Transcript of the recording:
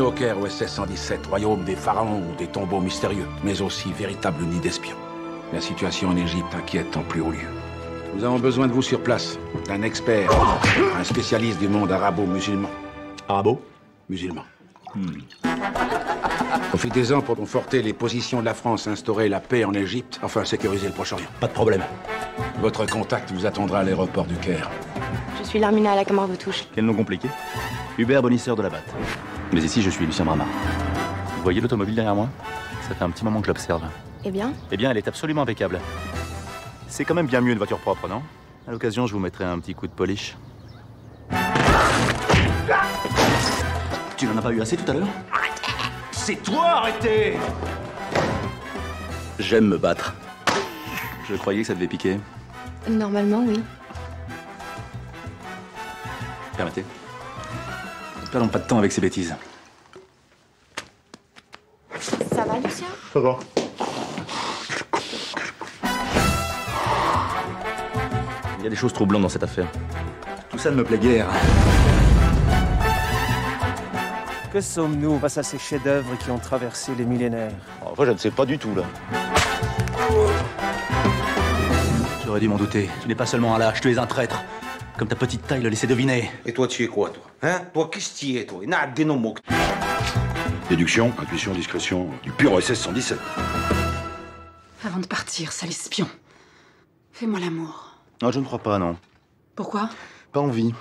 Au Caire, au SS-117, royaume des pharaons ou des tombeaux mystérieux, mais aussi véritable nid d'espions. La situation en Égypte inquiète en plus haut lieu. Nous avons besoin de vous sur place, d'un expert, un spécialiste du monde arabo-musulman. Arabo? Musulman. Profitez-en pour conforter les positions de la France, instaurer la paix en Égypte, enfin sécuriser le Proche-Orient. Pas de problème. Votre contact vous attendra à l'aéroport du Caire. Je suis Larmina à la Camorre vous touche. Quel nom compliqué Hubert Bonisseur de la Batte. Mais ici, je suis Lucien Bramard. Vous voyez l'automobile derrière moi? Ça fait un petit moment que je l'observe. Eh bien? Eh bien, elle est absolument impeccable. C'est quand même bien mieux une voiture propre, non? À l'occasion, je vous mettrai un petit coup de polish. Tu n'en as pas eu assez tout à l'heure? C'est toi, arrêtez J'aime me battre. Je croyais que ça devait piquer. Normalement, oui. Permettez. Perdons pas de temps avec ces bêtises. Ça va, Lucien? Ça va. Il y a des choses troublantes dans cette affaire. Tout ça ne me plaît guère. Que sommes-nous? Face à ces chefs-d'œuvre qui ont traversé les millénaires Enfin, je ne sais pas du tout, là. J'aurais dû m'en douter. Tu n'es pas seulement un lâche, tu es un traître. Comme ta petite taille le laissait deviner. Et toi, tu es quoi, toi? Hein? Toi, qu'est-ce que tu es, toi? N'a des noms mots. Déduction, intuition, discrétion, du pur SS 117. Avant de partir, sale espion, fais-moi l'amour. Non, je ne crois pas, non. Pourquoi? Pas envie.